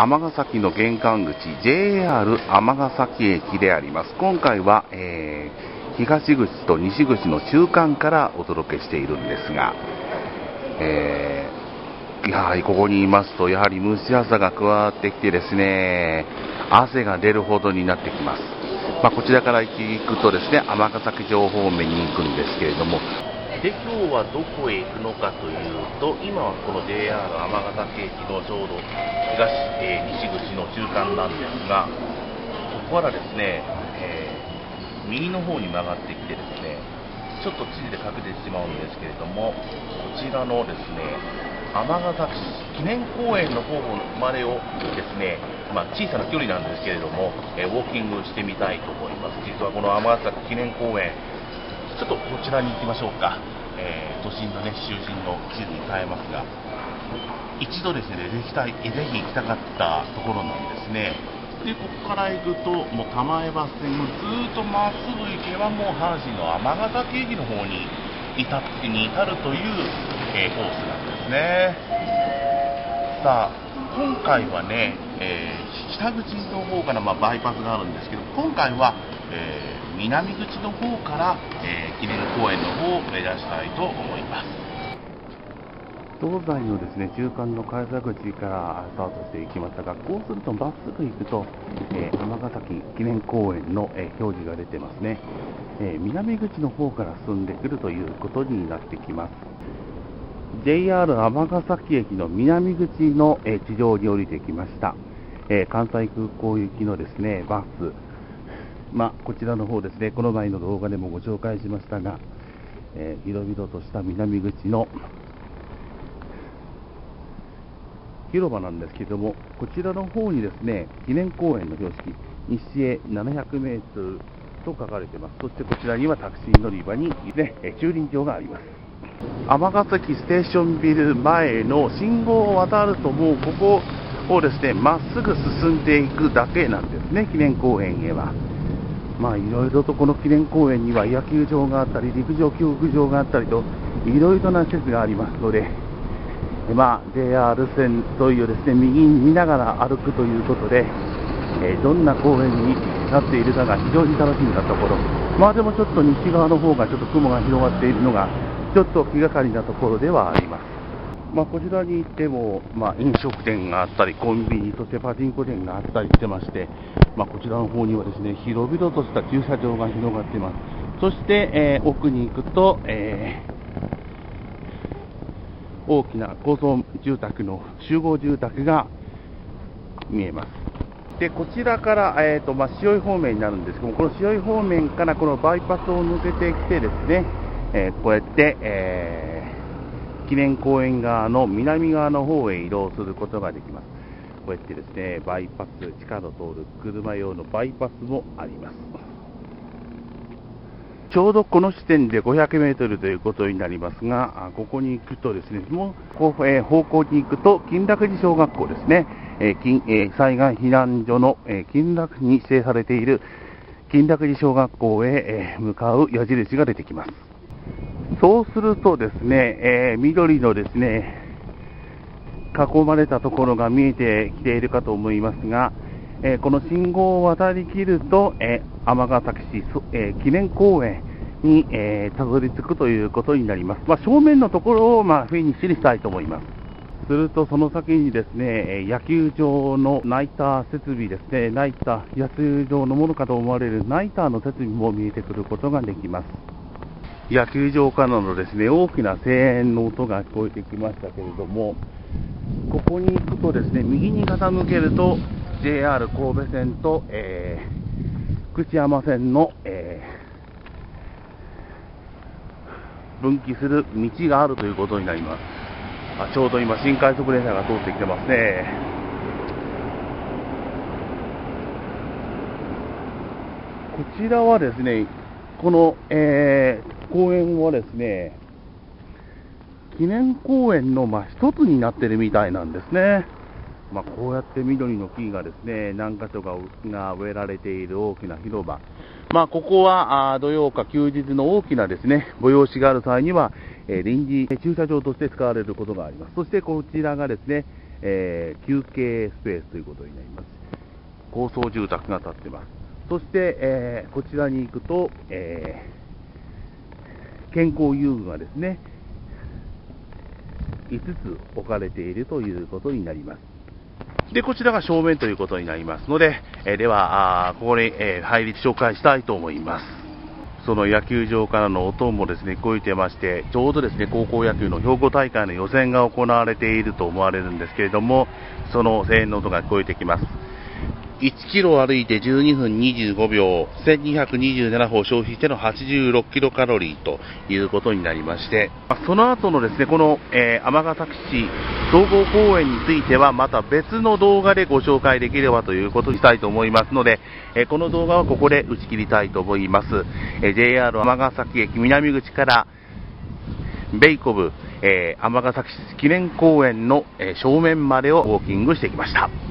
尼崎の玄関口 JR 尼崎駅であります。今回は、えー、東口と西口の中間からお届けしているんですが、えー、やはりここにいますとやはり蒸し暑さが加わってきてですね汗が出るほどになってきます、まあ、こちらから行くとですね尼崎城方面に行くんですけれどもで今日はどこへ行くのかというと今はこの JR 尼崎駅のちょうど東、えー、西口の中間なんですがここからですね、えー、右の方に曲がってきてですねちょっと地図で隠れてしまうんですけれどもこちらのですね尼崎市記念公園の方までをですね、まあ、小さな距離なんですけれども、えー、ウォーキングしてみたいと思います。実はこの尼崎記念公園ちょっとこちらに行きましょうか、えー、都心のね、就寝の地図に変えますが、一度ですね、ぜひたぜひ行きたかったところなんですね。で、ここから行くと、もう玉江バス停もずっとまっすぐ行けば、もう阪神の尼崎駅の方に至ってに至るという、えー、コースなんですね。さあ、今回はね、えー、北口の方からまバイパスがあるんですけど、今回は、えー南口の方から、えー、記念公園の方を目指したいと思います。東西のですね中間の改札口からスタートしていきました。が、こうするとまっすぐ行くと、えー、尼崎記念公園の、えー、表示が出てますね、えー、南口の方から進んでくるということになってきます。JR 尼崎駅の南口の、え地上に降りてきました、え関西空港行きのですねバス。まあ、こちらの方ですね、この前の動画でもご紹介しましたが、えー、広々とした南口の広場なんですけれども、こちらの方にですね、記念公園の標識、西へ700メートルと書かれています。そしてこちらにはタクシー乗り場に、ね、駐輪場があります。尼崎ステーションビル前の信号を渡るともうここをですね、まっすぐ進んでいくだけなんですね、記念公園へは。まあいろいろとこの記念公園には野球場があったり、陸上競技場があったりと、いろいろな施設がありますので、まあ、JR 線沿いをですね右に見ながら歩くということで、えー、どんな公園になっているかが非常に楽しみなところ、まあでもちょっと西側の方がちょっと雲が広がっているのが、ちょっと気がかりなところではあります。まあ、こちらに行っても、まあ、飲食店があったり、コンビニ、そしてパチンコ店があったりしてまして、まあ、こちらの方にはですね広々とした駐車場が広がっています。そして、えー、奥に行くと、えー、大きな高層住宅の集合住宅が見えます。でこちらから、えーとまあ、潮井方面になるんですけども、この潮井方面からこのバイパスを抜けてきてですね、えー、こうやって、えー記念公園側の南側の方へ移動することができます。こうやってですね、バイパス、地下の通る車用のバイパスもあります。ちょうどこの地点で500メートルということになりますが、ここに行くとですね、もう、えー、方向に行くと、金楽寺小学校ですね、えー金えー、災害避難所の、えー、金楽に指定されている金楽寺小学校へ、えー、向かう矢印が出てきます。そうするとですね、えー、緑のですね、囲まれたところが見えてきているかと思いますが、えー、この信号を渡りきると、えー、崎市、え、記念公園に、えたどり着くということになります。まあ、正面のところを、まあ、フィニッシュにしたいと思います。すると、その先にですね、野球場のナイター設備ですね、ナイター、野球場のものかと思われるナイターの設備も見えてくることができます。野球場からのですね大きな声援の音が聞こえてきましたけれども、ここに行くとですね右に傾けると JR 神戸線と、えー、福知山線の、えー、分岐する道があるということになります。あちょうど今、新快速電車が通ってきてますね。こちらはですね、この、えー、公園はですね、記念公園のまあ一つになってるみたいなんですね。まあ、こうやって緑の木がですね、何箇所かが植えられている大きな広場。まあ、ここはあ土曜か休日の大きなですね、催しがある際には、えー、臨時駐車場として使われることがあります。そしてこちらがですね、えー、休憩スペースということになります。高層住宅が建ってます。そして、えー、こちらに行くと、えー、健康遊具がですね、5つ置かれているということになります。で、こちらが正面ということになりますので、えー、では、あここに、えー、入り紹介したいと思います。その野球場からの音もですね、聞こえてまして、ちょうどですね、高校野球の兵庫大会の予選が行われていると思われるんですけれども、その声援の音が聞こえてきます。1キロ歩いて12分25秒、1227歩消費しての86キロカロリーということになりまして、その後のですね、この、えー、尼崎市総合公園についてはまた別の動画でご紹介できればということにしたいと思いますので、えー、この動画はここで打ち切りたいと思います。えー、JR 尼崎駅南口からベイコブ、えー、尼崎市記念公園の、え正面までをウォーキングしてきました。